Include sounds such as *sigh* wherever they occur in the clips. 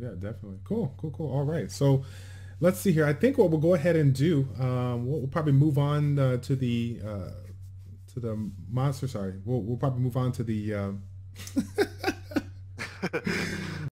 Yeah, definitely. Cool, cool, cool. All right. So let's see here. I think what we'll go ahead and do, um, we'll, we'll probably move on uh, to the uh, to the monster. Sorry, we'll we'll probably move on to the. Um... *laughs*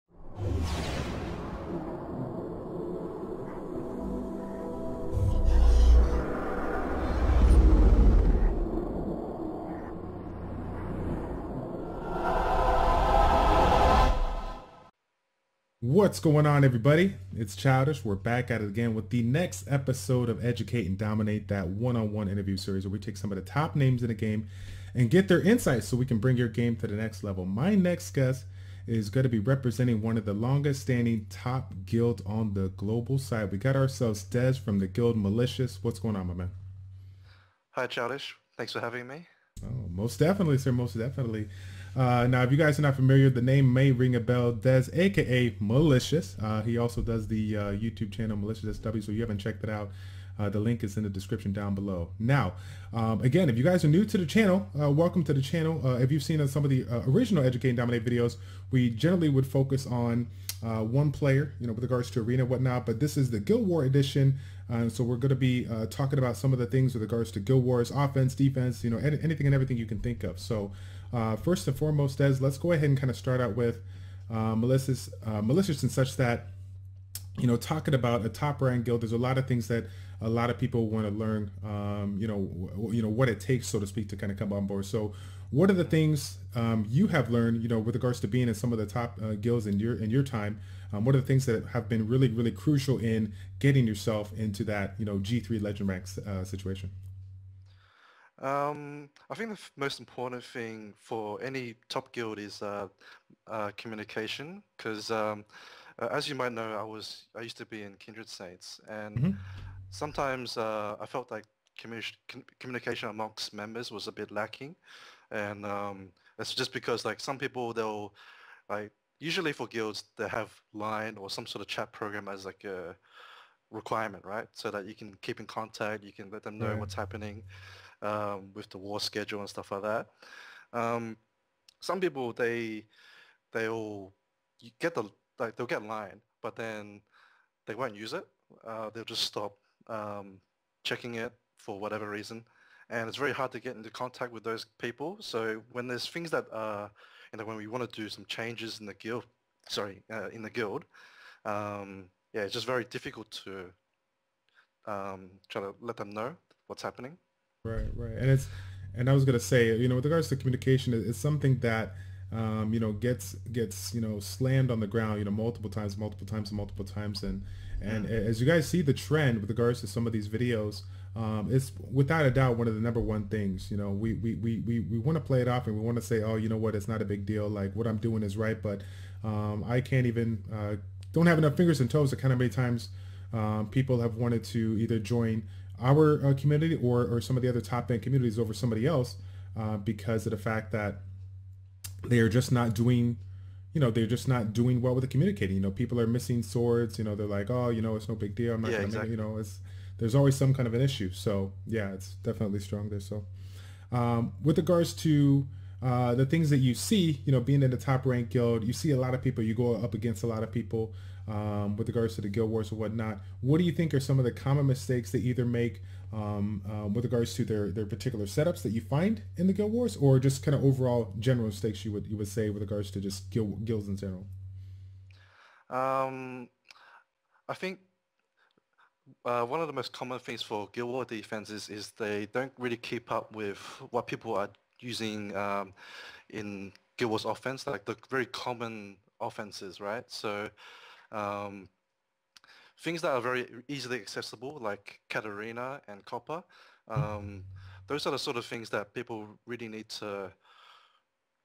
What's going on, everybody? It's Childish. We're back at it again with the next episode of Educate and Dominate, that one-on-one interview series where we take some of the top names in the game and get their insights so we can bring your game to the next level. My next guest is going to be representing one of the longest standing top guilds on the global side. We got ourselves Des from the guild Malicious. What's going on, my man? Hi, Childish. Thanks for having me. Oh, most definitely, sir. Most definitely. Uh, now, if you guys are not familiar, the name may ring a bell. Des, aka Malicious. Uh, he also does the uh, YouTube channel Malicious SW. So you haven't checked it out, uh, the link is in the description down below. Now, um, again, if you guys are new to the channel, uh, welcome to the channel. Uh, if you've seen some of the original Educate and Dominate videos, we generally would focus on one player, you know, with regards to arena whatnot. But this is the Guild War edition. So we're going to be uh, talking about some of the things with regards to Guild Wars, offense, defense, you know, anything and everything you can think of. So uh, first and foremost, Des, let's go ahead and kind of start out with uh, Malicious, uh, Malicious and such that, you know, talking about a top rank guild, there's a lot of things that a lot of people want to learn, um, you know, you know, what it takes, so to speak, to kind of come on board. So what are the things um, you have learned, you know, with regards to being in some of the top uh, guilds in your in your time? Um, what are the things that have been really, really crucial in getting yourself into that, you know, G3 legend rank uh, situation? Um, I think the most important thing for any top guild is uh, uh, communication, because um, uh, as you might know, I was I used to be in Kindred Saints, and mm-hmm. sometimes uh, I felt like communi- communication amongst members was a bit lacking, and um, it's just because like some people they'll like usually for guilds they have line or some sort of chat program as like a requirement, right? So that you can keep in contact, you can let them know right. what's happening um, with the war schedule and stuff like that. Um, some people they they'll get the like they'll get line, but then they won't use it. Uh, they'll just stop um, checking it for whatever reason, and it's very hard to get into contact with those people. So when there's things that are, you know, when we want to do some changes in the guild, sorry, uh, in the guild, um, yeah, it's just very difficult to um, try to let them know what's happening. Right, right. And it's, and I was gonna say, you know, with regards to communication, it's something that, um, you know, gets gets you know slammed on the ground, you know, multiple times, multiple times, multiple times, and and mm. as you guys see the trend with regards to some of these videos, um, it's without a doubt one of the number one things. You know, we we we we, we want to play it off and we want to say, oh, you know what, it's not a big deal. Like what I'm doing is right, but um, I can't even uh, don't have enough fingers and toes to kind of many times um, people have wanted to either join our uh, community or, or some of the other top end communities over somebody else uh, because of the fact that they are just not doing you know they're just not doing well with the communicating. You know people are missing swords you know they're like oh you know it's no big deal. I'm not yeah, gonna exactly. you know it's there's always some kind of an issue. So yeah it's definitely strong there. So um, with regards to uh, the things that you see you know being in the top rank guild you see a lot of people you go up against a lot of people um, with regards to the guild wars or whatnot. What do you think are some of the common mistakes they either make um, uh, with regards to their, their particular setups that you find in the guild wars, or just kind of overall general mistakes you would you would say with regards to just guild, guilds in general? Um, I think uh, one of the most common things for guild war defenses is they don't really keep up with what people are using um, in guild wars offense, like the very common offenses, right? So um, things that are very easily accessible, like Katarina and Copper, um, those are the sort of things that people really need to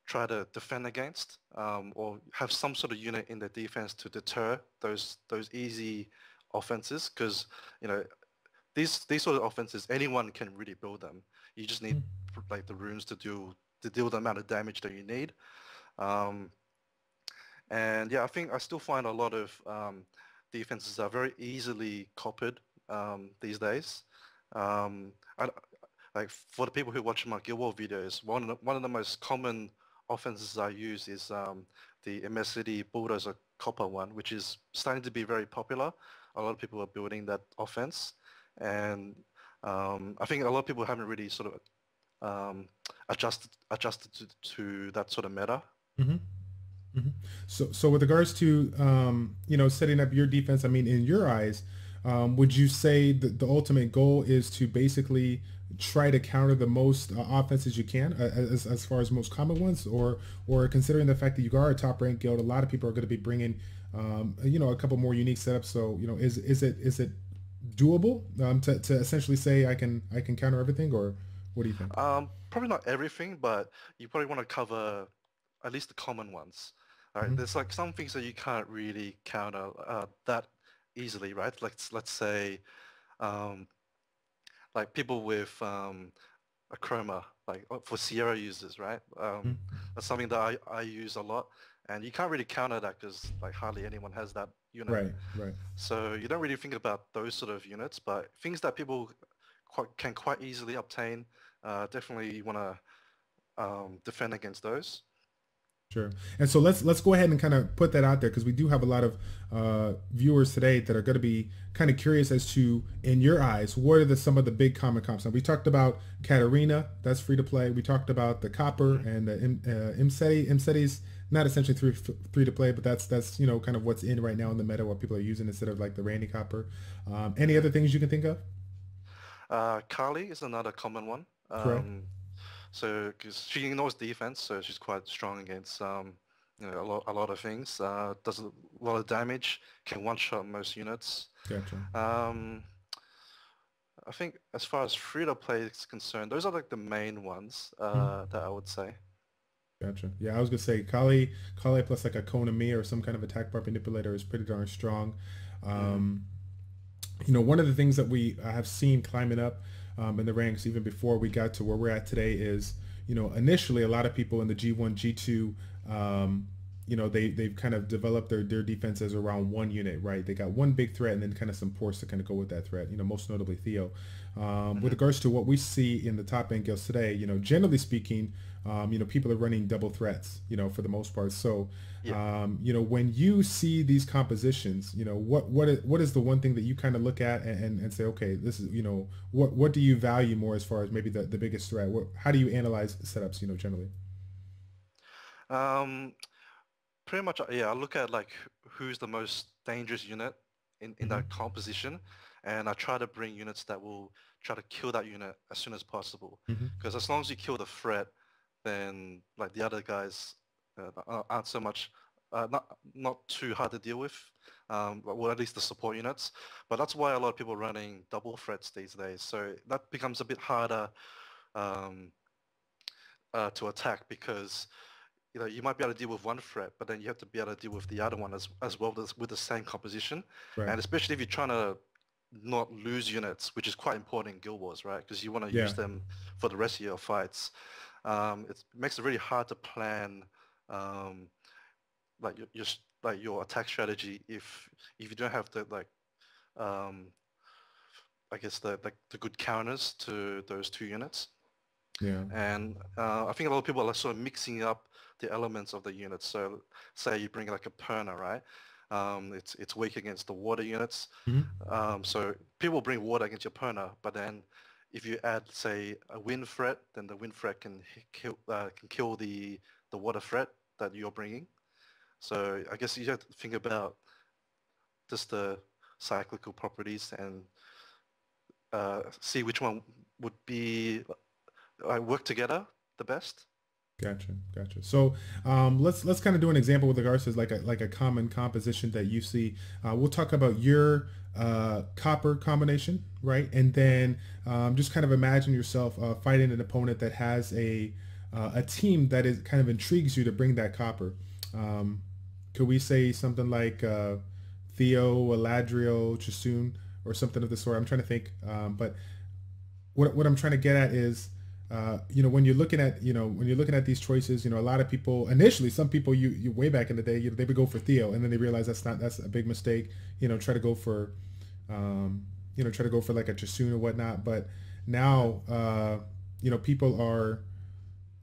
try to defend against um, or have some sort of unit in their defense to deter those those easy offenses because you know these these sort of offenses anyone can really build them you just need mm. like the runes to do to deal the amount of damage that you need um, and yeah, I think I still find a lot of um, defenses are very easily copied um, these days. Um, I, like for the people who watch my Guild War videos, one of the, one of the most common offenses I use is um, the Imesety Bulldozer copper one, which is starting to be very popular. A lot of people are building that offense, and um, I think a lot of people haven't really sort of um, adjusted adjusted to, to, that sort of meta. Mm-hmm. Mm-hmm. So, so with regards to um, you know setting up your defense, I mean, in your eyes, um, would you say that the ultimate goal is to basically try to counter the most uh, offenses you can, uh, as, as far as most common ones, or or considering the fact that you are a top ranked guild, a lot of people are going to be bringing, um, you know, a couple more unique setups. So, you know, is is it is it doable um, to, to essentially say I can I can counter everything, or what do you think? Um, probably not everything, but you probably want to cover at least the common ones. All right? mm-hmm. There's like some things that you can't really counter uh, that easily, right? Let's let's say um, like people with um, a chroma, like uh, for Sierra users, right? Um, mm-hmm. That's something that I, I use a lot, and you can't really counter that because like hardly anyone has that unit. Right, right. So you don't really think about those sort of units, but things that people quite, can quite easily obtain, uh, definitely you want to um, defend against those. Sure. And so let's let's go ahead and kind of put that out there because we do have a lot of uh, viewers today that are going to be kind of curious as to, in your eyes, what are the some of the big common comps? Now we talked about Katarina, that's free to play. We talked about the Copper mm-hmm. and the uh, Imesety. Imesety's not essentially free free to play, but that's that's you know kind of what's in right now in the meta, what people are using instead of like the Randy Copper. Um, any other things you can think of? Uh, Kali is another common one. Um, so because she ignores defense, so she's quite strong against um, you know, a lot a lot of things. Uh, does a lot of damage, can one shot most units. Gotcha. Um, I think as far as free to play is concerned, those are like the main ones uh, mm. that I would say. Gotcha. Yeah, I was gonna say Kali, Kali plus like a Konami or some kind of attack bar manipulator is pretty darn strong. Um, mm. You know, one of the things that we have seen climbing up um, in the ranks even before we got to where we're at today is, you know, initially a lot of people in the G1, G2, um, you know, they, they've kind of developed their, their defenses around one unit, right? They got one big threat and then kind of some ports to kind of go with that threat, you know, most notably Theo. Um, mm-hmm. With regards to what we see in the top end guilds today, you know, generally speaking, um, you know, people are running double threats, you know, for the most part. So, yeah. um, you know, when you see these compositions, you know, what what is, what is the one thing that you kind of look at and, and, and, say, okay, this is, you know, what what do you value more as far as maybe the, the biggest threat? What, how do you analyze setups, you know, generally? Um, pretty much, yeah. I look at like who's the most dangerous unit in, in mm-hmm. that composition, and I try to bring units that will try to kill that unit as soon as possible. Because mm-hmm. as long as you kill the threat, then like the other guys uh, aren't so much uh, not not too hard to deal with, um, well at least the support units. But that's why a lot of people are running double threats these days. So that becomes a bit harder um, uh, to attack because you know you might be able to deal with one threat, but then you have to be able to deal with the other one as as well as with the same composition. Right. And especially if you're trying to not lose units, which is quite important in Guild Wars, right? Because you want to yeah. use them for the rest of your fights um, it makes it really hard to plan um, like your, your, like your attack strategy if if you don't have the like um, I guess the like the good counters to those two units. Yeah. And uh, I think a lot of people are sort of mixing up the elements of the units. So say you bring like a Perna, right? Um, it's it's weak against the water units. Mm-hmm. Um, so people bring water against your Perna, but then if you add, say, a wind threat, then the wind threat can kill uh, can kill the the water threat that you're bringing. So I guess you have to think about just the cyclical properties and uh, see which one would be uh, work together the best. Gotcha, gotcha. So um, let's let's kind of do an example with regards to like a like a common composition that you see. Uh, we'll talk about your uh, copper combination, right? And then um, just kind of imagine yourself uh, fighting an opponent that has a uh, a team that is kind of intrigues you to bring that copper. Um, could we say something like uh, Theo, Aladrio, Chasun, or something of the sort? I'm trying to think, um, but what what I'm trying to get at is uh, you know, when you're looking at, you know, when you're looking at these choices, you know, a lot of people initially, some people you, you way back in the day, you know, they would go for Theo, and then they realize that's not that's a big mistake. You know, try to go for, um, you know, try to go for like a Chasun or whatnot. But now, uh, you know, people are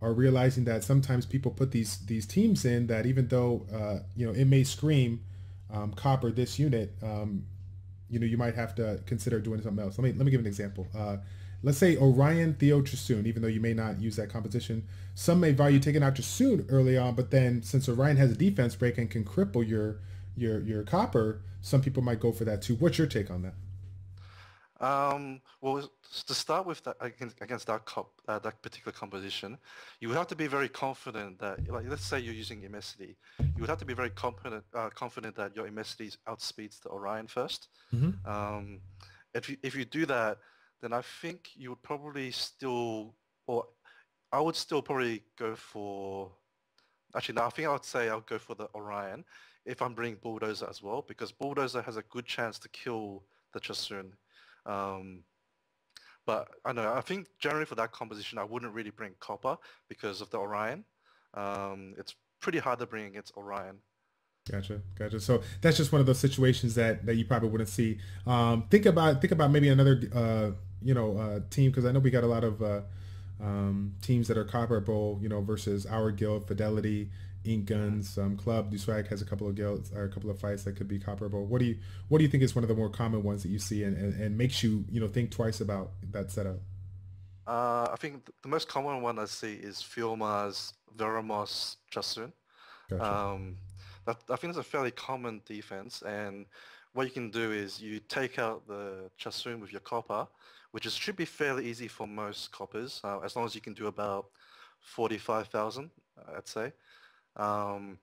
are realizing that sometimes people put these these teams in that even though uh, you know it may scream um, copper this unit, um, you know you might have to consider doing something else. Let me let me give an example. Uh, let's say Orion Theo Chasun, even though you may not use that composition, some may value taking out Chasun early on, but then since Orion has a defense break and can cripple your your your copper, some people might go for that too. What's your take on that? Um, well, to start with that against, against that cop, uh, that particular composition, you would have to be very confident that, like, let's say you're using Imesety, you would have to be very confident, uh, confident that your Imesety outspeeds the Orion 1st mm-hmm. um, if you if you do that, then I think you would probably still, or I would still probably go for. Actually, no, I think I would say I'll go for the Orion if I'm bringing Bulldozer as well, because Bulldozer has a good chance to kill the Chasun um, but I know I think generally for that composition, I wouldn't really bring copper because of the Orion. Um, it's pretty hard to bring against Orion. Gotcha, gotcha. So that's just one of those situations that, that you probably wouldn't see. Um, think about think about maybe another uh, you know uh, team because I know we got a lot of uh, um, teams that are Copper Bowl, you know, versus our guild, Fidelity, Ink Guns, um, Club Du Swag has a couple of guilds or a couple of fights that could be comparable. What do you what do you think is one of the more common ones that you see and, and, and makes you you know think twice about that setup? Uh, I think the most common one I see is Theomars Veromos Chasun. Gotcha. Um, that, I think it's a fairly common defense, and what you can do is you take out the Chasun with your copper, which is, should be fairly easy for most coppers, uh, as long as you can do about 45,000, I'd say. Um,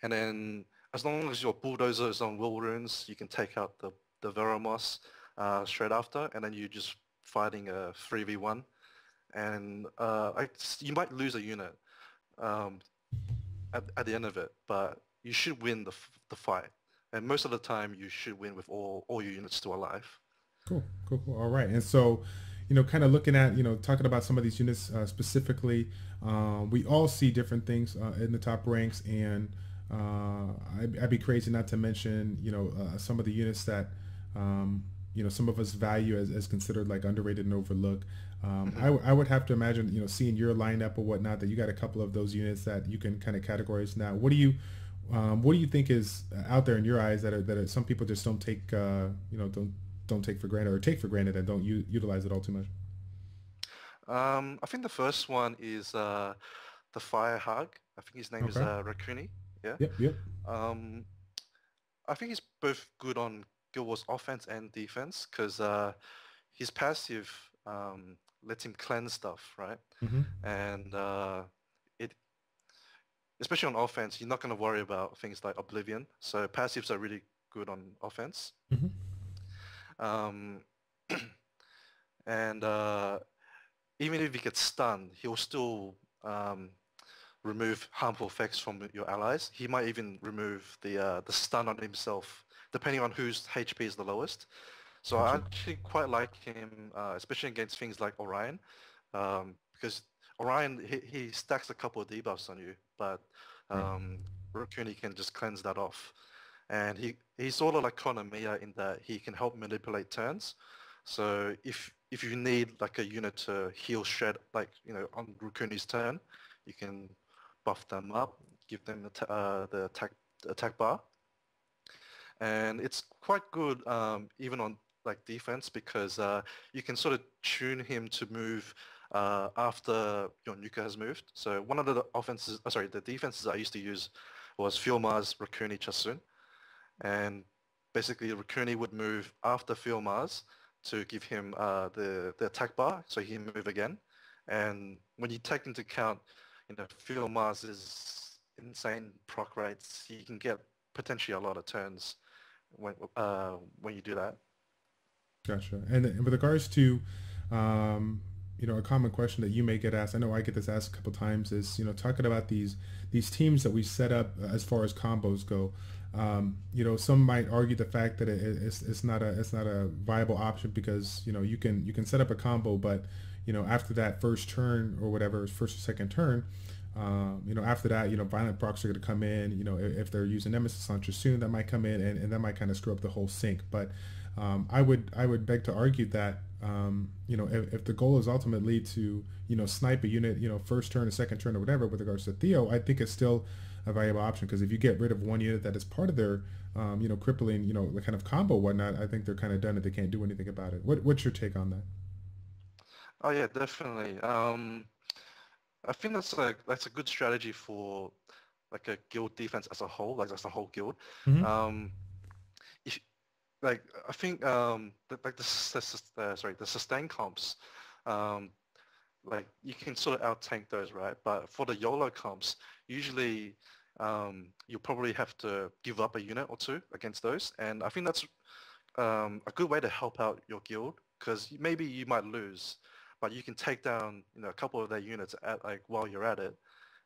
and then as long as your bulldozer is on will runes, you can take out the, the Veromos uh, straight after, and then you're just fighting a 3v1. And uh, I, you might lose a unit um, at, at the end of it, but you should win the, the fight. And most of the time, you should win with all, all your units still alive. Cool, cool, cool. All right. And so you know, kind of looking at, you know, talking about some of these units uh, specifically, um, we all see different things uh, in the top ranks, and uh, I'd, I'd, be crazy not to mention, you know, uh, some of the units that, um, you know, some of us value as, as considered like underrated and overlooked. Um, mm-hmm. I, w- I would have to imagine, you know, seeing your lineup or whatnot, that you got a couple of those units that you can kind of categorize now. What do you, um, what do you think is out there in your eyes that are, that are, some people just don't take, uh, you know, don't don't take for granted or take for granted and don't u- utilize it all too much? Um, I think the first one is uh, the Fire Hug. I think his name okay. is uh, Rakuni. Yeah. Yep. Yep. Um, I think he's both good on Guild Wars offense and defense because uh, his passive um, lets him cleanse stuff, right? Mm-hmm. And uh, it, especially on offense, you're not going to worry about things like Oblivion. So passives are really good on offense. Mm-hmm. Um, *clears throat* and uh, even if he gets stunned, he'll still um, remove harmful effects from your allies. He might even remove the uh, the stun on himself, depending on whose HP is the lowest. So I actually quite like him, uh, especially against things like Orion, um, because Orion he, he, stacks a couple of debuffs on you, but um, Rakuni can just cleanse that off and he he's sort of like Konamiya in that he can help manipulate turns. So if if you need like a unit to heal shred, like you know on Rakuni's turn, you can buff them up, give them the, uh, the attack the attack bar, and it's quite good um, even on like defense because uh, you can sort of tune him to move uh, after your nuka has moved. So one of the offenses, oh, sorry, the defenses I used to use was Theomars Rakuni Chasun and basically Rakuni would move after Theomars to give him uh, the, the attack bar so he can move again. And when you take into account, you know, Theomars insane proc rates, you can get potentially a lot of turns when uh, when you do that. Gotcha. And, and with regards to, um, you know, a common question that you may get asked, I know I get this asked a couple times, is you know, talking about these these teams that we set up as far as combos go. Um, you know, some might argue the fact that it, it's, it's not a it's not a viable option because you know you can you can set up a combo, but you know after that first turn or whatever first or second turn, um, you know after that you know violent procs are going to come in. You know if, if they're using Nemesis on soon, that might come in and, and that might kind of screw up the whole sync. But um, I would I would beg to argue that um, you know, if, if, the goal is ultimately to, you know, snipe a unit, you know, first turn, or second turn, or whatever, with regards to Theo, I think it's still a valuable option because if you get rid of one unit that is part of their, um, you know, crippling, you know, the kind of combo whatnot, I think they're kind of done if they can't do anything about it. What, what's your take on that? Oh yeah, definitely. Um, I think that's a that's a good strategy for like a guild defense as a whole, like that's a whole guild. Mm-hmm. Um, if, like I think um, the, like the, the uh, sorry the sustain comps, um, like you can sort of out tank those, right? But for the YOLO comps, usually um, you'll probably have to give up a unit or two against those, and I think that's um, a good way to help out your guild because maybe you might lose, but you can take down you know a couple of their units at like while you're at it,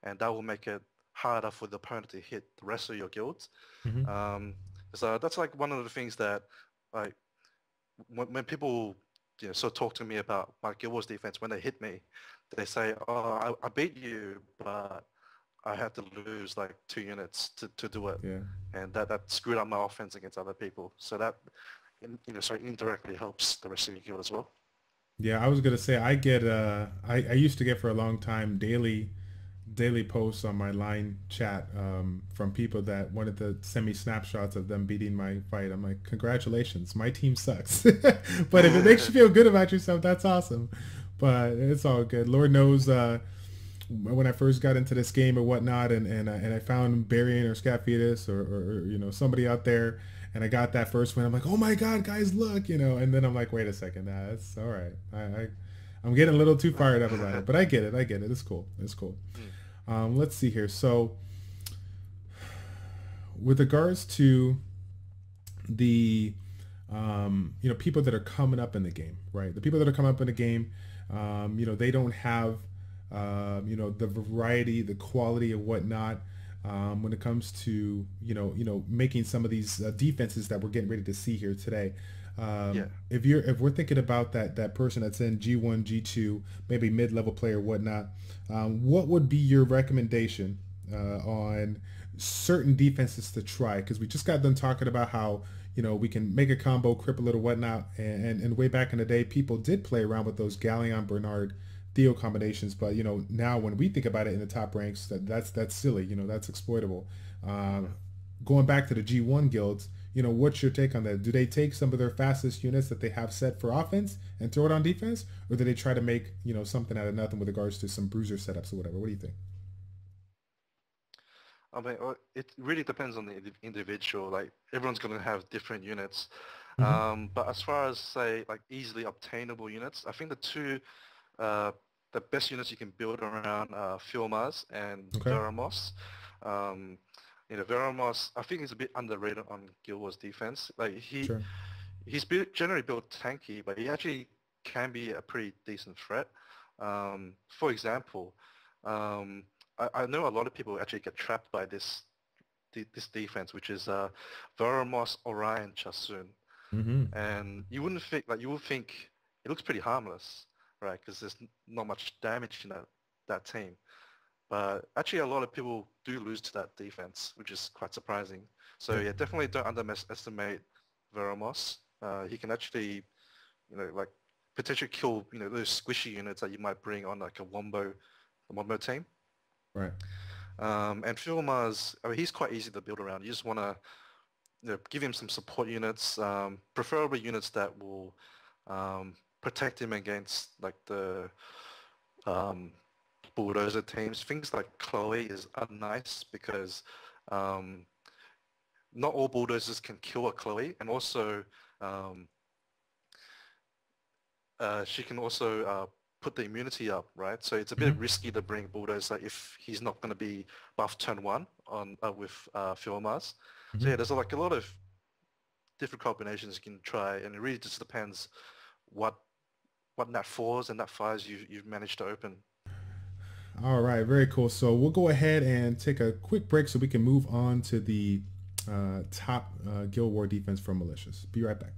and that will make it harder for the opponent to hit the rest of your guilds. Mm-hmm. Um, so that's like one of the things that like when, when people you know of talk to me about my guild wars defense when they hit me, they say, "Oh, I, I beat you, but I had to lose like two units to, to do it, yeah. and that that screwed up my offense against other people. So that you know, sorry, indirectly helps the rest of your guild as well. Yeah, I was gonna say I get uh I, I used to get for a long time daily daily posts on my line chat um, from people that wanted to send me snapshots of them beating my fight. I'm like, congratulations, my team sucks. *laughs* but if it makes you feel good about yourself, that's awesome. But it's all good. Lord knows uh, when I first got into this game or whatnot, and and, uh, and I found Barian or Scaphetus or, or, or you know somebody out there and I got that first win. I'm like, oh my god, guys, look, you know. And then I'm like, wait a second, that's all right. I, I I'm getting a little too fired up about it, but I get it. I get it. It's cool. It's cool. Hmm. Um, let's see here. So, with regards to the um, you know people that are coming up in the game, right? The people that are coming up in the game, um, you know, they don't have um, you know the variety, the quality, of whatnot um, when it comes to you know you know making some of these uh, defenses that we're getting ready to see here today. Um, yeah. If you're if we're thinking about that that person that's in G1, G2, maybe mid level player, whatnot, um, what would be your recommendation uh, on certain defenses to try? Because we just got done talking about how you know we can make a combo, cripple it or whatnot, and, and, and way back in the day, people did play around with those Galleon Bernard Theo combinations. But you know, now when we think about it in the top ranks, that that's that's silly. You know, that's exploitable. Um, going back to the G1 guilds, you know, what's your take on that? Do they take some of their fastest units that they have set for offense and throw it on defense, or do they try to make you know something out of nothing with regards to some bruiser setups or whatever? What do you think? I mean, it really depends on the individual. Like everyone's going to have different units. Mm-hmm. Um, but as far as say like easily obtainable units, I think the two uh, the best units you can build around uh, Theomars and okay. Veromos. Um, you know, Veromos, I think he's a bit underrated on Guild Wars defense. Like he, sure. he's built, generally built tanky, but he actually can be a pretty decent threat. Um, for example, um, I, I, know a lot of people actually get trapped by this this defense, which is uh, Veromos, Orion, Chasun. Mm-hmm. And you wouldn't think, like you would think it looks pretty harmless, right? Because there's not much damage in that, that team. But actually, a lot of people do lose to that defense, which is quite surprising. So yeah, definitely don't underestimate Veromos. Uh, he can actually, you know, like potentially kill, you know, those squishy units that you might bring on like a Wombo, a Wombo team. Right. Um, and Theomars, I mean, he's quite easy to build around. You just want to you know, give him some support units, um, preferably units that will um, protect him against like the um, bulldozer teams. Things like Chloe is nice because um, not all bulldozers can kill a Chloe, and also um, uh, she can also uh, put the immunity up, right? So it's a bit mm-hmm. risky to bring bulldozer if he's not going to be buffed turn one on uh, with uh, Theomars. Mm-hmm. So yeah, there's like a lot of different combinations you can try, and it really just depends what what nat fours and nat fives you, you've managed to open. All right, very cool. So we'll go ahead and take a quick break so we can move on to the uh, top uh, Guild War defense from Malicious. Be right back.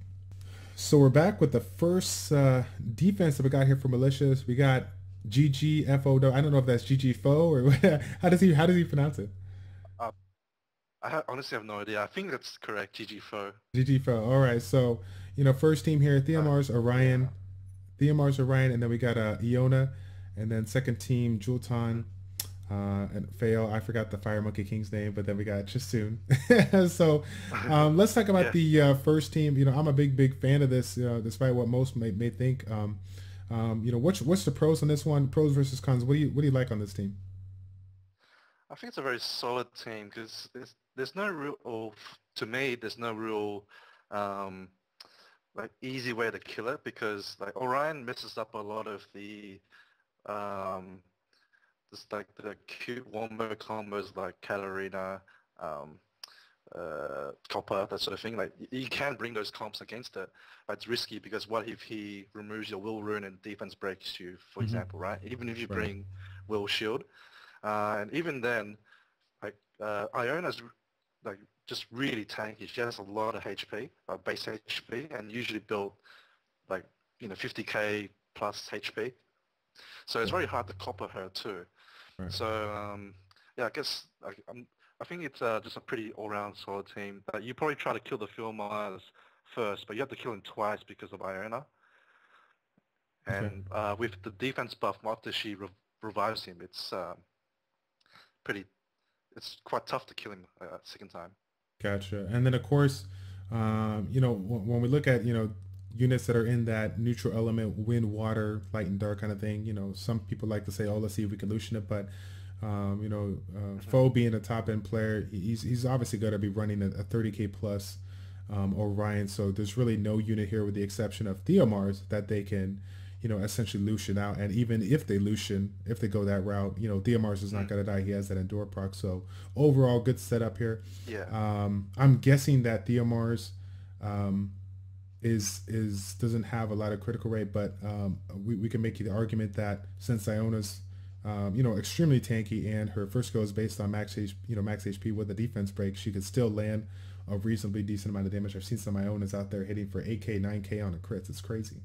So we're back with the first uh, defense that we got here for Malicious. We got GGFO. I don't know if that's GGFO or *laughs* how does he how does he pronounce it? Uh, I honestly have no idea. I think that's correct. GGFO. GGFO. All right. So you know, first team here: Theomars, uh, Orion, Theomars Orion, and then we got uh, Iona, and then second team Jultan, uh, and Fail. I forgot the Fire Monkey King's name, but then we got Chasun. *laughs* so um, let's talk about yeah. the uh, first team. You know, I'm a big, big fan of this, uh, despite what most may, may think. Um, um, you know, what's what's the pros on this one? Pros versus cons. What do you what do you like on this team? I think it's a very solid team because there's there's no real, to me, there's no real um, like easy way to kill it because like Orion messes up a lot of the um, just like the cute wombo combos like Katarina, um, uh, Copper, that sort of thing. Like you can bring those comps against it, but it's risky because what if he removes your will rune and defense breaks you, for mm-hmm. example, right? Even if you right. bring will shield, uh, and even then, like uh, Iona's like just really tanky. She has a lot of HP, uh, base HP, and usually built like you know 50k plus HP. So it's very hard to copper her too. Right. So um, yeah, I guess I, I'm, I think it's uh, just a pretty all-round solid team. But you probably try to kill the Theomars first, but you have to kill him twice because of Iona. And okay. uh, with the defense buff after she re- revives him, it's um, pretty, it's quite tough to kill him uh, second time. Gotcha. And then of course, um, you know, w- when we look at, you know, units that are in that neutral element, wind, water, light and dark kind of thing, you know, some people like to say, oh, let's see if we can Lushen it, but um, you know, uh. Foe being a top end player, he's, he's obviously going to be running a, a 30k plus um, Orion. So there's really no unit here with the exception of Theomars that they can, you know, essentially Lushen out. And even if they Lushen, if they go that route, you know, Theomars is not mm. going to die. He has that Endure proc. So overall, good setup here. Yeah. Um, I'm guessing that Theomars um, is is doesn't have a lot of critical rate, but um, we, we can make the argument that since Iona's um, you know, extremely tanky, and her first go is based on max HP, you know, max HP with a defense break. She could still land a reasonably decent amount of damage. I've seen some owners out there hitting for 8k, 9k on a crits. It's crazy.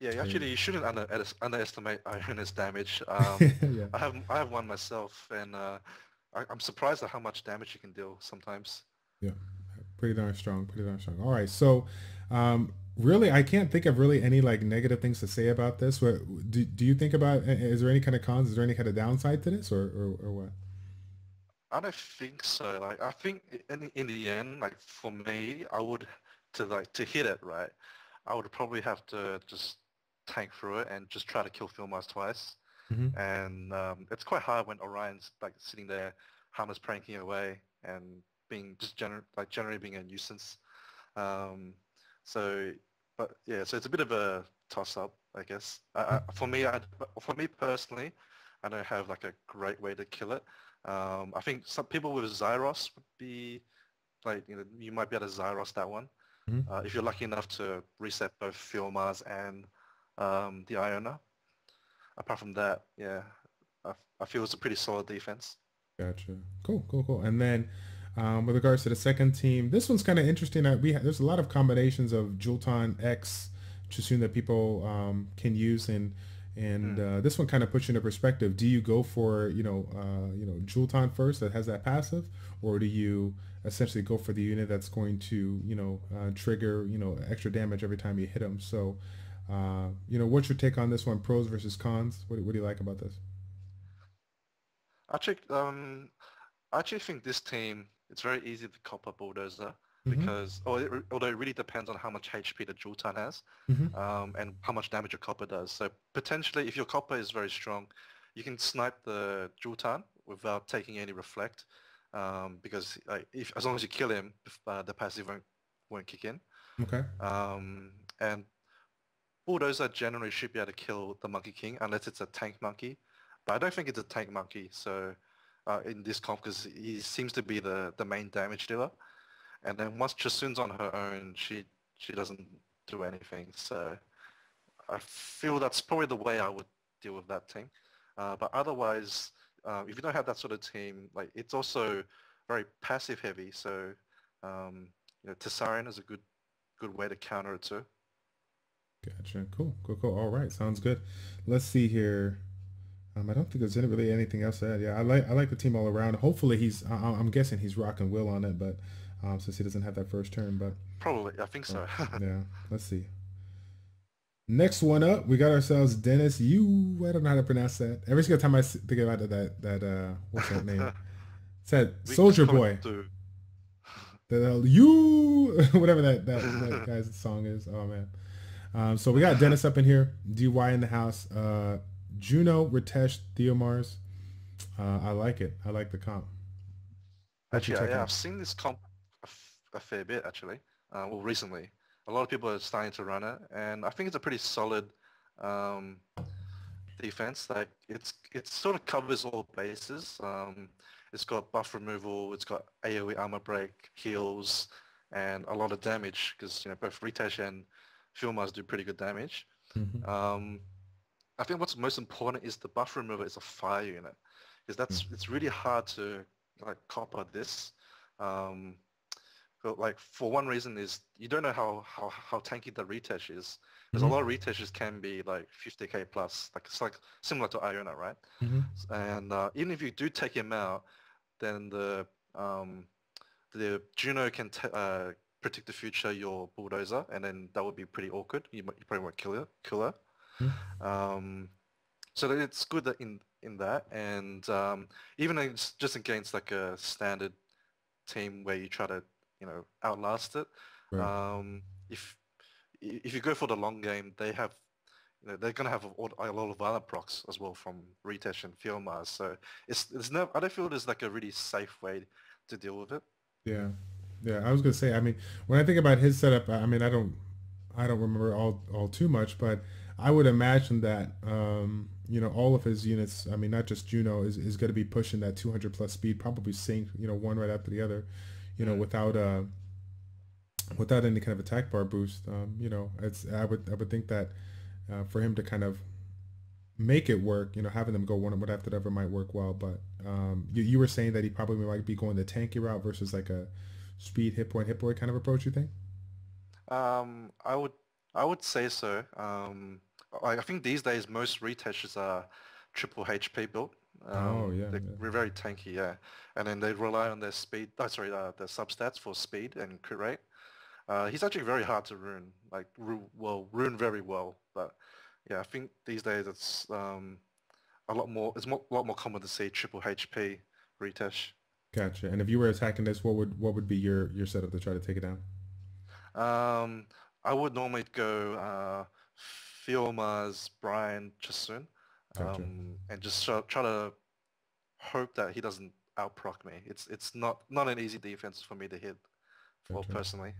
Yeah, actually, you shouldn't under, underestimate Iona's damage. *laughs* Um, yeah. I have I have one myself, and uh, I, am surprised at how much damage you can deal sometimes. Yeah, pretty darn strong, pretty darn strong. All right, so um, really, I can't think of really any like negative things to say about this. What do, do you think about? Is there any kind of cons? Is there any kind of downside to this, or or, or what? I don't think so. Like I think in in the end, like for me, I would to like to hit it right. I would probably have to just tank through it and just try to kill Theomars twice. Mm-hmm. And um, it's quite hard when Orion's like sitting there, harmless pranking away and being just gener- like generally being a nuisance. Um, so, but yeah, so it's a bit of a toss-up, I guess. Uh, for me, I, for me personally, I don't have like a great way to kill it. Um, I think some people with Zaiross would be like, you know, you might be able to Zaiross that one. Mm-hmm. Uh, if you're lucky enough to reset both Theomars and um, the Iona. Apart from that, yeah, I, I feel it's a pretty solid defense. Gotcha. Cool, cool, cool. And then um, with regards to the second team, this one's kind of interesting. That we ha- there's a lot of combinations of Jultan X Chasun that people um, can use, and and mm. uh, this one kind of puts you into perspective. Do you go for you know uh, you know Jultan first that has that passive, or do you essentially go for the unit that's going to you know uh, trigger you know extra damage every time you hit them? So uh, you know, what's your take on this one, pros versus cons? What, what do you like about this? I Actually, um, I actually think this team, it's very easy to Copper Bulldozer mm-hmm. because, oh, it, although it really depends on how much HP the Jultan has mm-hmm. um, and how much damage your Copper does. So potentially, if your Copper is very strong, you can snipe the Jultan without taking any reflect um, because uh, if, as long as you kill him, uh, the passive won't, won't kick in. Okay. Um, and bulldozer generally should be able to kill the Monkey King unless it's a tank monkey. But I don't think it's a tank monkey. So uh, in this comp, because he seems to be the, the main damage dealer. And then once Chasun's on her own, she she doesn't do anything. So I feel that's probably the way I would deal with that team. Uh, but otherwise, uh, if you don't have that sort of team, like it's also very passive heavy. So um, you know, Tesarion is a good good way to counter it too. Gotcha. Cool. Cool. Cool. All right. Sounds good. Let's see here. Um, I don't think there's any, really anything else to add. Yeah, I like I like the team all around. Hopefully he's. I, am guessing he's rocking Will on it, but um, since he doesn't have that first turn, but probably I think so. *laughs* yeah. Let's see. Next one up, we got ourselves Dennis. You, I don't know how to pronounce that. Every single time I think about that, that uh, what's that name? *laughs* It's that Soulja Boy. The you, *laughs* whatever that, that that guy's song is. Oh man. Um, so we got Dennis up in here, DY in the house, uh, Juno, Ritesh, Theomars. Uh, I like it. I like the comp. Actually, yeah, I've seen this comp a, fair bit actually. Uh, well, recently a lot of people are starting to run it, and I think it's a pretty solid um, defense. Like it's it sort of covers all bases. Um, it's got buff removal, it's got AOE armor break, heals, and a lot of damage because you know both Ritesh and Theomars do pretty good damage. Mm-hmm. Um, I think what's most important is the buffer remover is a fire unit because that's mm-hmm. it's really hard to like copper this. Um, but like for one reason is you don't know how how, how tanky the Ritesh is. Because mm-hmm. a lot of Riteshes can be like 50k plus. Like it's like similar to Iona, right? Mm-hmm. And uh, even if you do take him out, then the um, the Juno can t- uh, predict the future your bulldozer, and then that would be pretty awkward. You, you probably won't kill her. Kill her. Mm-hmm. Um, so it's good that in in that, and um, even just against like a standard team where you try to you know outlast it. Right. Um, if if you go for the long game, they have you know, they're going to have a, a, lot of other procs as well from Ritesh and Theomars. So it's it's no I don't feel there's like a really safe way to deal with it. Yeah, yeah. I was going to say. I mean, when I think about his setup, I mean, I don't I don't remember all all too much, but I would imagine that um, you know all of his units. I mean, not just Juno is, is going to be pushing that 200 plus speed, probably sync. You know, one right after the other you know, without uh, without any kind of attack bar boost. Um, you know, it's I would I would think that uh, for him to kind of make it work, you know, having them go one one after the other might work well. But um, you, you were saying that he probably might be going the tanky route versus like a speed hit point hit point kind of approach. You think? Um, I would I would say so. Um, I, think these days most riteshes are triple HP built. Oh, um, oh yeah, they're yeah. very tanky, yeah. And then they rely on their speed. Oh, sorry, uh, their substats for speed and crit rate. Uh, he's actually very hard to rune, like ru- well, rune very well. But yeah, I think these days it's um, a lot more. It's a lot more common to see triple HP Ritesh. Gotcha. And if you were attacking this, what would what would be your your setup to try to take it down? Um, I would normally go uh, Theomars, Briand, Chasun. Gotcha. Um, and just try, try to hope that he doesn't outproc me. It's it's not not an easy defense for me to hit, well gotcha. personally.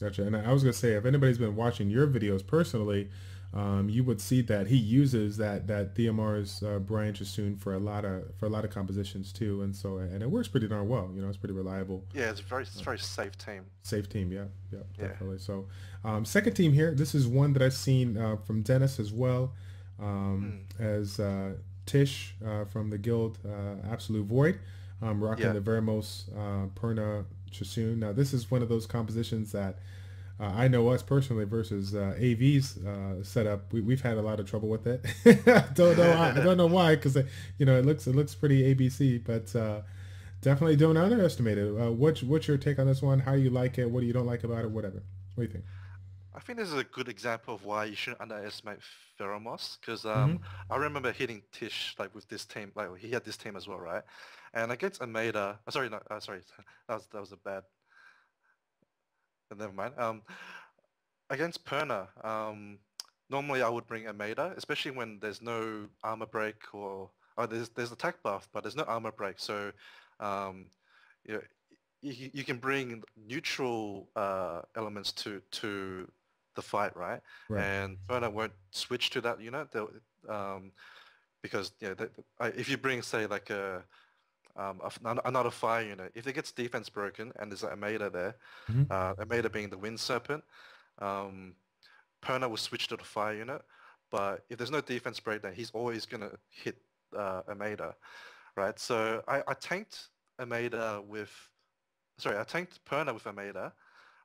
Gotcha. And I was gonna say, if anybody's been watching your videos personally, um, you would see that he uses that that Theomar's uh, Briand Chasun for a lot of for a lot of compositions too, and so and it works pretty darn well. You know, it's pretty reliable. Yeah, it's very it's a very safe team. Safe team, yeah, yeah, yeah. definitely. So, um, second team here. This is one that I've seen uh, from Dennis as well um, mm. as uh, Tish uh, from the guild uh, Absolute Void, um, rocking yeah. the Veromos uh, Perna Chasun. Now this is one of those compositions that uh, I know us personally versus uh, AV's setup. We, have had a lot of trouble with it. *laughs* don't know. I don't know why because you know it looks it looks pretty ABC, but definitely don't underestimate it. what's what's your take on this one? How you like it? What do you don't like about it? Whatever. What do you think? I think this is a good example of why you shouldn't underestimate Veromos because um, mm-hmm. I remember hitting Tish like with this team, like he had this team as well, right? And against Ermeda, oh, sorry, no, uh, sorry, *laughs* that was that was a bad. Never mind. Um, against Perna, um, normally I would bring Ermeda, especially when there's no armor break or oh, there's there's attack buff, but there's no armor break, so um, you know, you, you can bring neutral uh, elements to to the fight, right? right. And Perna won't switch to that unit um, because yeah, they, if you bring say like a, um, a, another fire unit, if it gets defense broken and there's a Ermeda there, mm-hmm. uh, Ermeda being the Wind Serpent, um, Perna will switch to the fire unit. But if there's no defense breakdown, he's always gonna hit uh, Ermeda, right? So I, I tanked Ermeda with, sorry, I tanked Perna with Ermeda,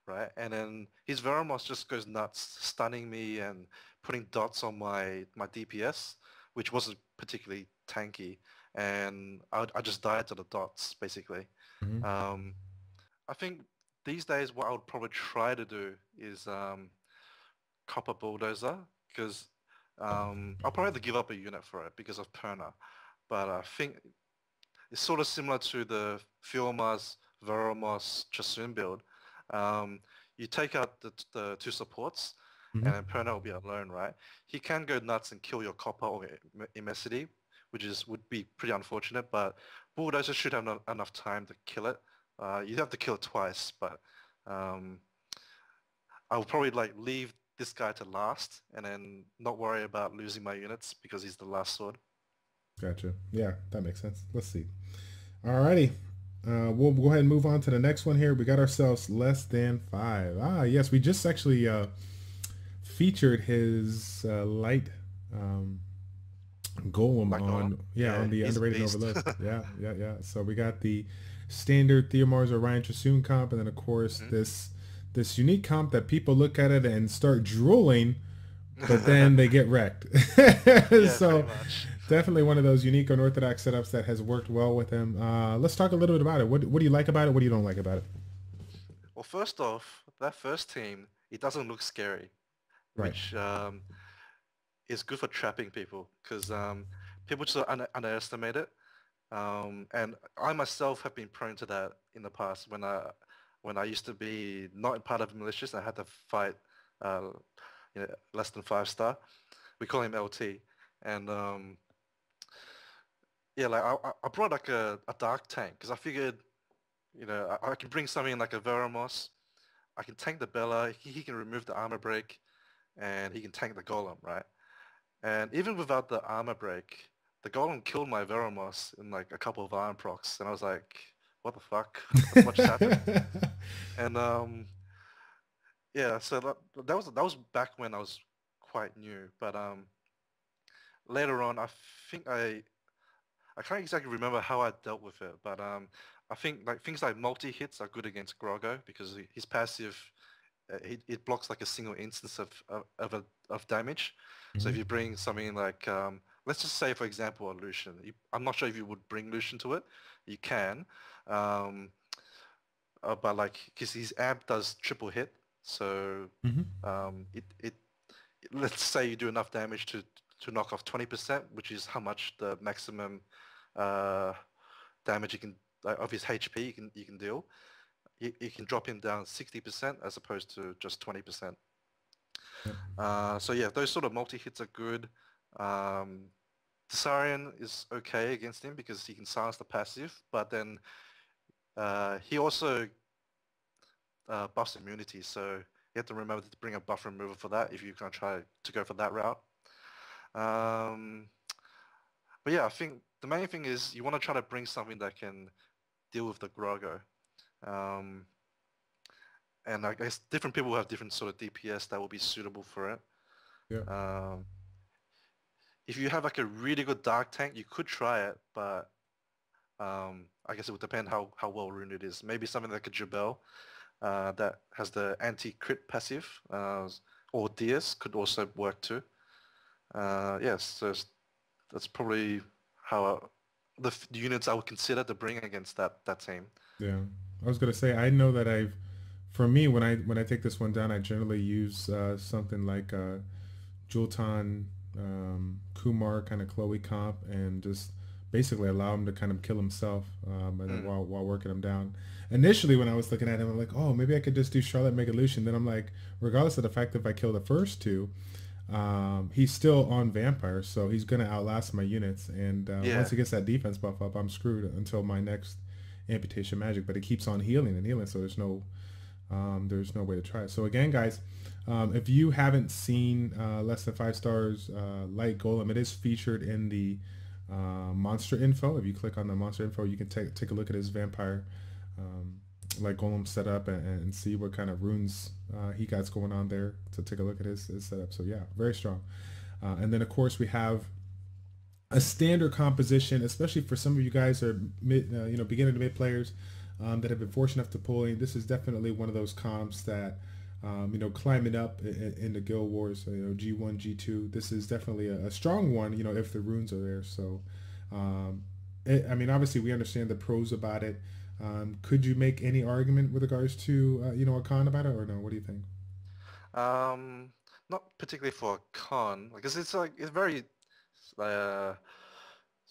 right? And then his Veromos just goes nuts, stunning me and putting dots on my, my DPS, which wasn't particularly tanky. And I, I just died to the dots, basically. Mm-hmm. Um, I think these days what I would probably try to do is um, Copper Bulldozer, because um, I'll probably have to give up a unit for it because of Perna. But I think it's sort of similar to the Theomars, Veromos, Chasun build. Um, you take out the, the two supports mm-hmm. and then Perna will be alone, right? He can go nuts and kill your Copper or Imesety, which is would be pretty unfortunate, but Bulldozer should have no, enough time to kill it. Uh, you'd have to kill it twice, but um, I'll probably like leave this guy to last and then not worry about losing my units because he's the last sword. Gotcha. Yeah, that makes sense. Let's see. Alrighty. Uh, we'll go ahead and move on to the next one here. We got ourselves less than five. Ah, yes, we just actually uh, featured his uh, light um, golem on yeah, yeah, on the underrated overlook. *laughs* yeah, yeah, yeah. So we got the standard Theomars Orion Chasun comp, and then of course mm-hmm. this this unique comp that people look at it and start drooling, but then they get wrecked. *laughs* yeah, so definitely one of those unique unorthodox setups that has worked well with him. Uh, let's talk a little bit about it. What, what do you like about it? What do you don't like about it? Well, first off, that first team, it doesn't look scary, right. which um, is good for trapping people because um, people just un- underestimate it. Um, and I myself have been prone to that in the past when I when I used to be not part of Malicious. I had to fight uh, you know, less than five star. We call him LT, and um, yeah, like I, I brought like a, a dark tank because I figured, you know, I, I, can bring something like a Veromos. I can tank the Bella. He, he can remove the armor break, and he can tank the Golem, right? And even without the armor break, the Golem killed my Veromos in like a couple of iron procs, and I was like, what the fuck? what just happened? *laughs* and um, yeah, so that, that was that was back when I was quite new, but um, later on, I think I I can't exactly remember how I dealt with it, but um, I think like things like multi hits are good against Grogo because his passive it, it blocks like a single instance of of of, a, of damage. Mm-hmm. So if mm-hmm. you bring something like um, let's just say for example a Lushen, you, I'm not sure if you would bring Lushen to it. You can, um, uh, but like because his amp does triple hit, so mm-hmm. um, it it let's say you do enough damage to to knock off 20%, which is how much the maximum uh, damage you can uh, of his HP you can you can deal. You, you can drop him down 60% as opposed to just 20%. Uh, so yeah, those sort of multi-hits are good. Um, Tesarion is okay against him because he can silence the passive, but then uh, he also uh, buffs immunity, so you have to remember to bring a buff remover for that if you're going to try to go for that route. Um, but yeah, I think the main thing is you want to try to bring something that can deal with the Grogo. Um, and I guess different people have different sort of DPS that will be suitable for it. Yeah. Um, if you have like a really good dark tank, you could try it, but um, I guess it would depend how, how well runed it is. Maybe something like a Jubelle uh, that has the anti-crit passive, uh, or Diaz could also work too uh, yes, so that's probably how the, the, units I would consider to bring against that that team. Yeah, I was gonna say I know that I've, for me when I when I take this one down, I generally use uh, something like uh, Jultan, um, Kumar kind of Chloe comp, and just basically allow him to kind of kill himself um, and mm. while while working him down. Initially, when I was looking at him, I'm like, oh, maybe I could just do Charlotte Megan Lushen. Then I'm like, regardless of the fact that if I kill the first two, um, he's still on vampire, so he's gonna outlast my units. And uh, yeah. once he gets that defense buff up, I'm screwed until my next amputation magic. But it keeps on healing and healing, so there's no um, there's no way to try it. So again, guys, um, if you haven't seen uh, less than five stars uh, light golem, it is featured in the uh, monster info. If you click on the monster info, you can take take a look at his vampire um, like Golem set up and, and see what kind of runes uh, he got going on there to take a look at his, his setup. So yeah, very strong. Uh, and then of course we have a standard composition, especially for some of you guys are mid, uh, you know, beginner to mid players um, that have been fortunate enough to pull in. This is definitely one of those comps that, um, you know, climbing up in, in, the guild wars, you know, G1, G2. This is definitely a, a strong one, you know, if the runes are there. So, um, it, I mean, obviously we understand the pros about it. Um, could you make any argument with regards to uh, you know a con about it, or no? What do you think? Um, not particularly for a con, because it's like it's very uh,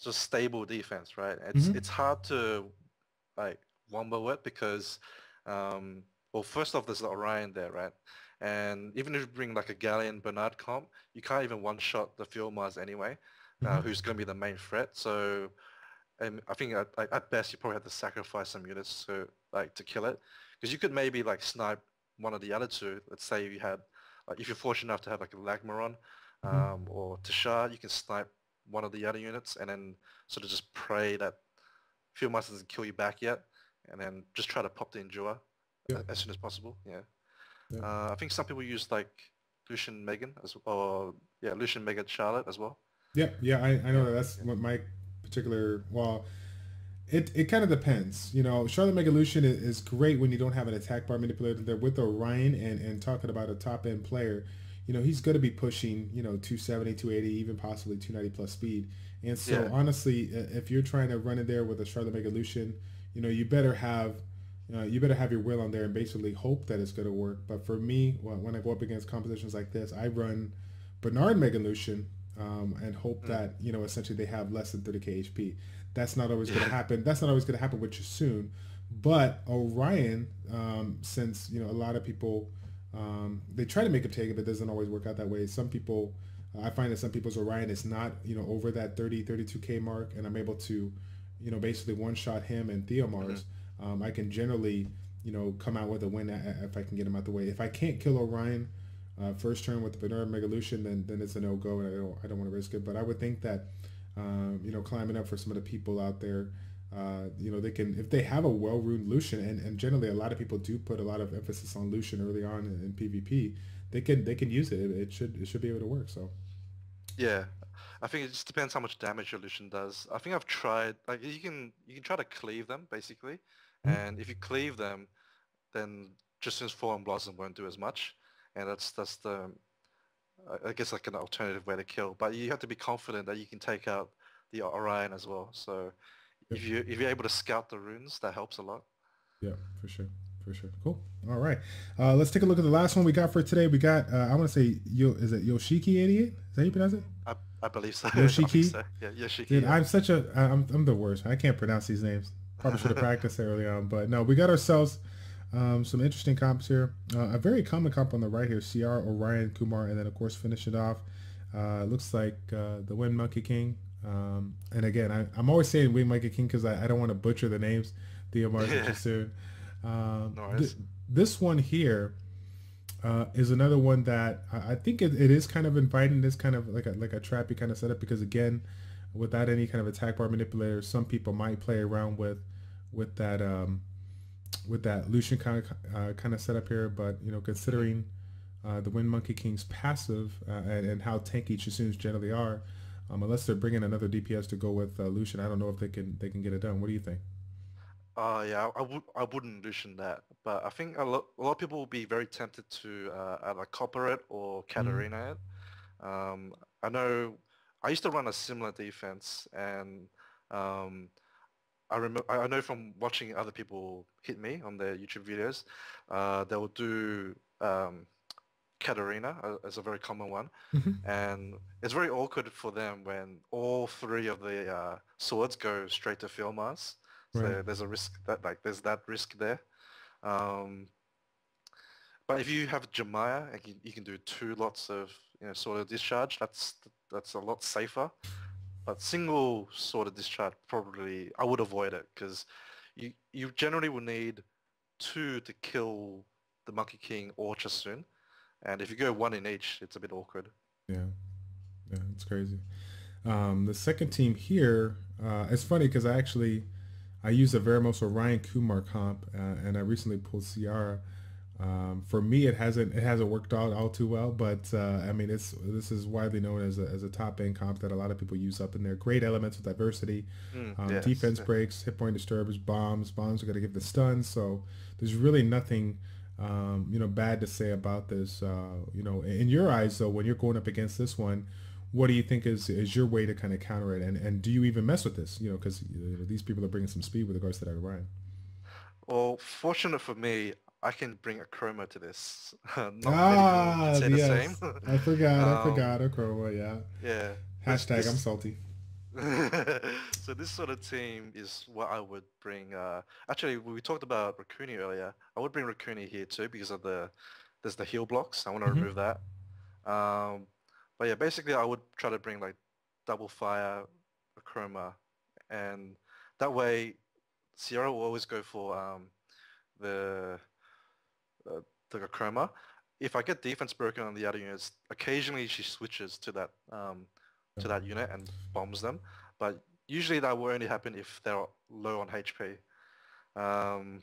just stable defense, right? It's mm-hmm. it's hard to like wombo it because, um, well, first off, there's the Orion there, right? And even if you bring like a Galleon Bernard comp, you can't even one-shot the Theomars anyway, uh, mm-hmm. who's going to be the main threat. So and I think at, at, best you probably have to sacrifice some units to like to kill it, because you could maybe like snipe one of the other two. Let's say you had, like, if you're fortunate enough to have like a Lagmaron mm-hmm. um, or Tashar, you can snipe one of the other units and then sort of just pray that Field Master doesn't kill you back yet, and then just try to pop the Endure yeah. as soon as possible. Yeah. yeah. Uh, I think some people use like Lushen Megan as or yeah Lushen Megan Charlotte as well. Yeah, yeah, I, I know that. That's what my particular well it, it kind of depends. You know, Charlotte Megan Lushen is, great when you don't have an attack bar manipulator there with Orion and, and talking about a top end player. You know, he's going to be pushing, you know, 270, 280, even possibly 290 plus speed. And so, yeah. honestly, if you're trying to run in there with a Charlotte Megan Lushen, you know, you better have uh, you better have your will on there and basically hope that it's going to work. But for me, when I go up against compositions like this, I run Bernard Megan Lushen um, and hope mm. that you know essentially they have less than 30k HP. That's not always going to happen. That's not always going to happen with you soon. But Orion, um, since you know a lot of people um, they try to make him take it, but it doesn't always work out that way. Some people, I find that some people's Orion is not you know over that 30 32k mark, and I'm able to you know basically one shot him and Theomars. Mm-hmm. Um, I can generally you know come out with a win if I can get him out the way. If I can't kill Orion uh, first turn with the Bernard Megan Lushen, then then it's a no go, and I don't I don't want to risk it. But I would think that um, you know climbing up for some of the people out there, uh, you know they can if they have a well runed Lushen, and, and generally a lot of people do put a lot of emphasis on Lushen early on in, in PvP. They can they can use it. it. It should it should be able to work. So yeah. I think it just depends how much damage your Lushen does. I think I've tried like you can you can try to cleave them basically, mm-hmm. and if you cleave them, then just since Fallen Blossom won't do as much and that's that's the I guess like an alternative way to kill. But you have to be confident that you can take out the Orion as well. So if you if you're able to scout the runes, that helps a lot. Yeah, for sure. For sure. Cool. All right. Uh, let's take a look at the last one we got for today. We got, uh, I want to say, Yo, is it Yoshiki 88? Is that how you pronounce it? I, I believe so. *laughs* Yoshiki? so. Yeah, Yoshiki. Dude, yeah. I'm such a, I'm, I'm the worst. I can't pronounce these names. Probably should have *laughs* practiced early on. But no, we got ourselves um, some interesting comps here. Uh, a very common comp on the right here, CR, Orion, Kumar, and then of course finish it off. Uh, looks like uh, the Wind Monkey King. Um, and again, I, am always saying Wind Monkey King because I, I, don't want to butcher the names. Theomar yeah. *laughs* soon. Um, th- this one here uh, is another one that I, I think it, it is kind of inviting. This kind of like a like a trappy kind of setup because again, without any kind of attack bar manipulator, some people might play around with with that um, with that Lushen kind of uh, kind of setup here, but you know, considering uh, the Wind Monkey King's passive uh, and, and, how tanky Chasun's generally are, um, unless they're bringing another DPS to go with uh, Lushen, I don't know if they can they can get it done. What do you think? Uh, yeah, I would I wouldn't Lushen that, but I think a lot a lot of people will be very tempted to uh, either copper it or Katarina mm. it. Um, I know I used to run a similar defense and um, I remember I know from watching other people hit me on their YouTube videos, uh, they will do um, Katarina as a very common one, mm-hmm. and it's very awkward for them when all three of the uh, swords go straight to Theomars. So right. there's a risk that like there's that risk there. Um, but if you have Jemaya you, you, can do two lots of you know sort of discharge, that's that's a lot safer. But single sort of discharge probably I would avoid it because you you generally will need two to kill the Monkey King or Chasun, and if you go one in each, it's a bit awkward. Yeah, yeah, it's crazy. Um, the second team here, uh, it's funny because I actually I used a Veromos Orion Kumar comp, uh, and I recently pulled Sierra um, for me, it hasn't it hasn't worked out all too well, but uh, I mean, it's this is widely known as a, as a top end comp that a lot of people use up in there. Great elements of diversity, mm, um, yes. defense breaks, hit point disturbers, bombs. Bombs are going to give the stun, so there's really nothing um, you know bad to say about this. Uh, you know, in your eyes, though, when you're going up against this one, what do you think is, is your way to kind of counter it? And and do you even mess with this? You know, because you know, these people are bringing some speed with regards to that Orion. Well, fortunate for me, I can bring Akroma to this. *laughs* Not ah, yes. I forgot. I um, forgot Akroma. Yeah. Yeah. Hashtag this, I'm salty. *laughs* so this sort of team is what I would bring. Uh, actually, we talked about Rakuni earlier. I would bring Rakuni here too because of the there's the heal blocks. I want to mm-hmm. remove that. Um, but yeah, basically I would try to bring like double fire, Akroma, and that way Sierra will always go for um, the the Akroma. If I get defense broken on the other units, occasionally she switches to that um, to that unit and bombs them. But usually that will only happen if they're low on HP. Um,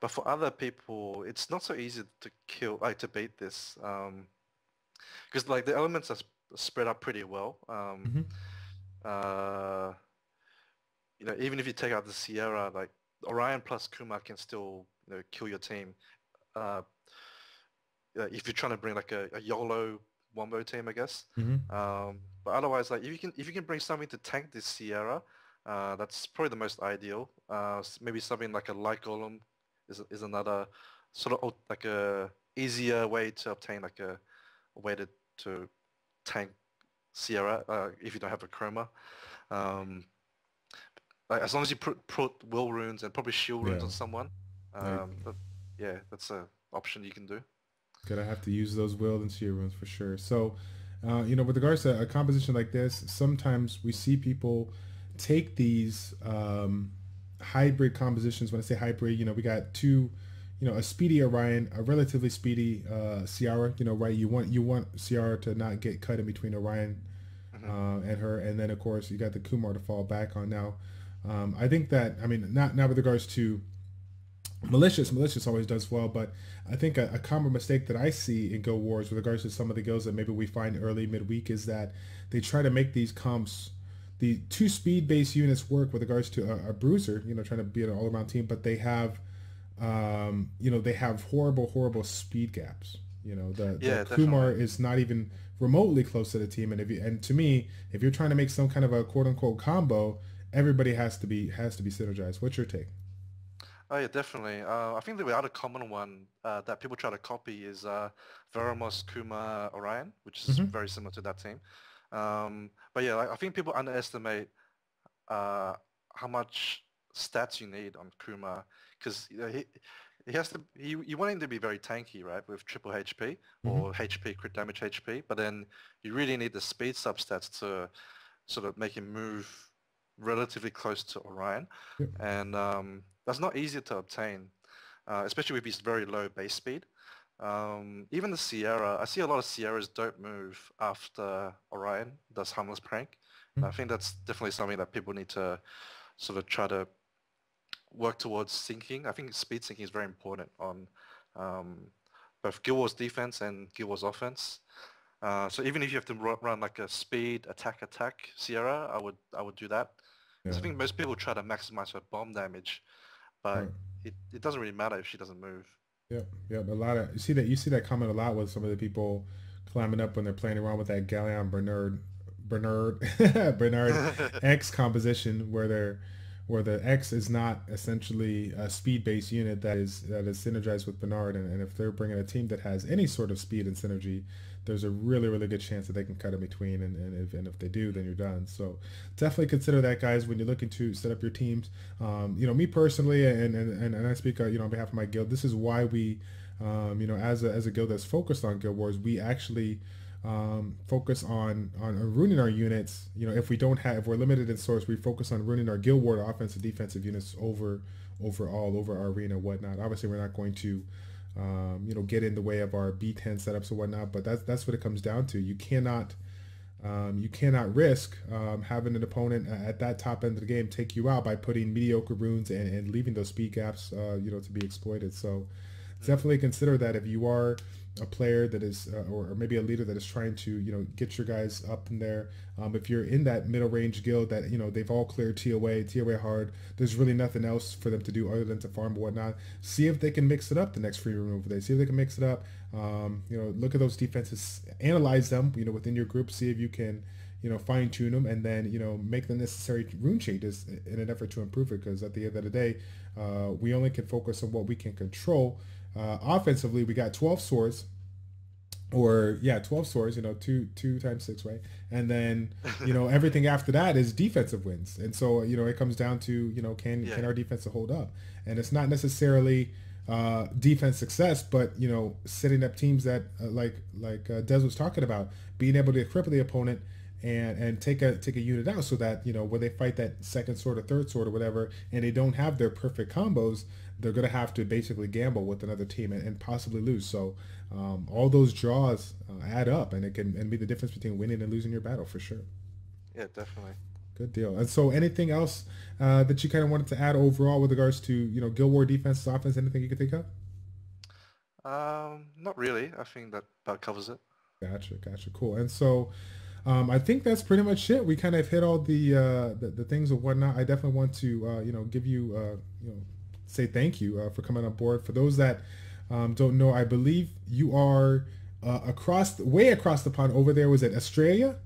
but for other people, it's not so easy to kill, like to beat this, because um, like the elements are spread up pretty well. Um, mm-hmm. uh, you know, even if you take out the Sierra, like Orion plus Kumar can still you know kill your team. Uh, if you're trying to bring like a, a YOLO wombo team, I guess. Mm-hmm. Um, but otherwise, like if you can if you can bring something to tank this Sierra, uh, that's probably the most ideal. Uh, maybe something like a light golem is is another sort of like a easier way to obtain like a, a way to to tank Sierra uh, if you don't have Akroma. Um, like as long as you put put will runes and probably shield runes yeah. on someone, um, yeah, that's a option you can do. Gonna have to use those will and shield runes for sure. So, uh, you know, with regards to a composition like this, sometimes we see people take these um, hybrid compositions. When I say hybrid, you know, we got two, you know, a speedy Orion, a relatively speedy uh, Sierra. You know, right? You want you want Sierra to not get cut in between Orion mm-hmm. uh, and her, and then of course you got the Kumar to fall back on. Now, um, I think that I mean, not not with regards to malicious malicious always does well but i think a, a, common mistake that i see in Go wars with regards to some of the guilds that maybe we find early midweek is that they try to make these comps the two speed-based units work with regards to a, a bruiser, you know, trying to be an all-around team, but they have, um, you know, they have horrible, horrible speed gaps. You know, the, yeah, the Kumar is not even remotely close to the team, and if you, and to me, if you're trying to make some kind of a quote-unquote combo, everybody has to be has to be synergized. What's your take? Oh yeah, definitely. Uh, I think the other common one uh, that people try to copy is uh, Veromos Kumar Orion, which is mm-hmm. very similar to that team. Um, but yeah, like, I think people underestimate uh, how much stats you need on Kumar because you know, he he has to he, you want him to be very tanky, right, with triple HP mm-hmm. or HP crit damage HP, but then you really need the speed substats to sort of make him move relatively close to Orion, and um, that's not easy to obtain, uh, especially with his very low base speed. Um, even the Sierra, I see a lot of Sierras don't move after Orion does Harmless Prank. Mm-hmm. I think that's definitely something that people need to sort of try to work towards syncing. I think speed syncing is very important on um, both Guild Wars defense and Guild Wars offense. Uh, so even if you have to run like a speed attack attack Sierra, I would I would do that. Yeah. I think most people try to maximize their bomb damage, but right. it, it doesn't really matter if she doesn't move. Yeah, yeah. A lot of you see that you see that comment a lot with some of the people climbing up when they're playing around with that Galleon Bernard Bernard *laughs* Bernard *laughs* X composition where they're where the X is not essentially a speed-based unit that is that is synergized with Bernard, and, and if they're bringing a team that has any sort of speed and synergy, there's a really really good chance that they can cut in between and, and if and if they do then you're done. So definitely consider that guys when you're looking to set up your teams. Um, you know me personally and and, and I speak uh, you know on behalf of my guild this is why we um, you know as a, as a guild that's focused on guild wars we actually um, focus on on ruining our units. You know if we don't have if we're limited in source we focus on ruining our guild war offensive defensive units over overall over our arena whatnot. Obviously we're not going to um, you know, get in the way of our B10 setups or whatnot. But that's that's what it comes down to. You cannot um, you cannot risk um, having an opponent at that top end of the game take you out by putting mediocre runes and, and leaving those speed gaps, uh, you know, to be exploited. So definitely consider that if you are a player that is, uh, or, or, maybe a leader that is trying to, you know, get your guys up in there. Um, if you're in that middle range guild that, you know, they've all cleared TOA, TOA hard, there's really nothing else for them to do other than to farm and whatnot. See if they can mix it up the next free removal day. See if they can mix it up. Um, you know, look at those defenses, analyze them, you know, within your group, see if you can, you know, fine tune them and then, you know, make the necessary rune changes in an effort to improve it. Because at the end of the day, uh, we only can focus on what we can control Uh, offensively, we got 12 swords, or yeah, 12 swords. You know, two two times six, right? And then you know *laughs* everything after that is defensive wins. And so you know it comes down to you know can yeah. can our defense hold up? And it's not necessarily uh, defense success, but you know setting up teams that uh, like like uh, Des was talking about, being able to cripple the opponent and and take a take a unit out so that you know when they fight that second sword or third sword or whatever and they don't have their perfect combos they're going to have to basically gamble with another team and, and possibly lose. So um, all those draws uh, add up and it can and be the difference between winning and losing your battle for sure. Yeah definitely. Good deal. And so anything else uh, that you kind of wanted to add overall with regards to you know guild war defense offense anything you can think of? Um not really. I think that about covers it. Gotcha gotcha. Cool. And so um, I think that's pretty much it. We kind of hit all the, uh, the, the things and whatnot. I definitely want to uh, you know give you uh, you know say thank you uh, for coming on board. For those that um, don't know, I believe you are uh, across way across the pond over there. Was it Australia?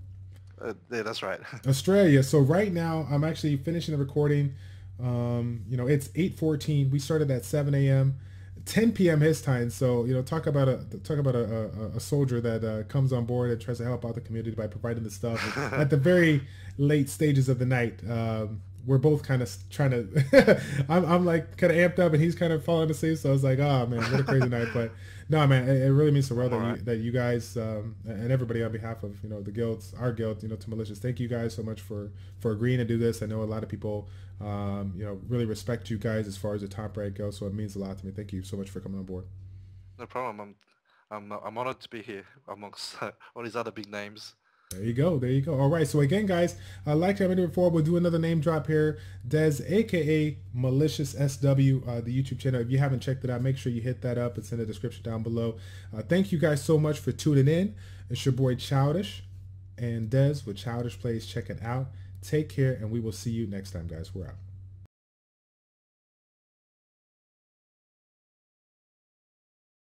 Uh, yeah, that's right. *laughs* Australia. So right now I'm actually finishing the recording. Um, you know, it's 8:14. We started at 7 a.m. 10 p.m. his time. So you know, talk about a talk about a, a, a soldier that uh, comes on board and tries to help out the community by providing the stuff *laughs* at the very late stages of the night. Um, we're both kind of trying to. *laughs* I'm, I'm like kind of amped up, and he's kind of falling asleep. So I was like, oh man, what a crazy night. But *laughs* no, man, it, it really means the world that, right. you, that you guys um, and everybody on behalf of you know the guilds, our guild, you know, to malicious. Thank you guys so much for for agreeing to do this. I know a lot of people, um, you know, really respect you guys as far as the top rank goes. So it means a lot to me. Thank you so much for coming on board. No problem. I'm I'm I'm honored to be here amongst *laughs* all these other big names. There you go. There you go. All right. So again, guys, uh, like I mentioned before, we'll do another name drop here. Des, aka Malicious SW, uh, the YouTube channel. If you haven't checked it out, make sure you hit that up. It's in the description down below. Uh, thank you guys so much for tuning in. It's your boy Childish and Des with Childish Plays. Check it out. Take care, and we will see you next time, guys. We're out.